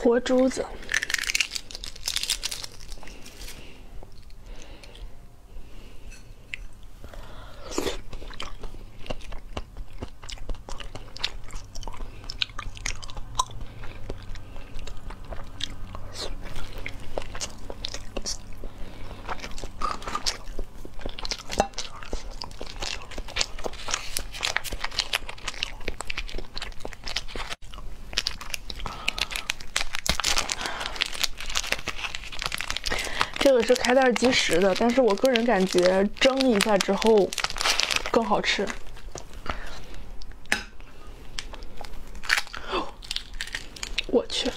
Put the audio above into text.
活珠子。这个是开袋即食的，但是我个人感觉蒸一下之后更好吃。我去，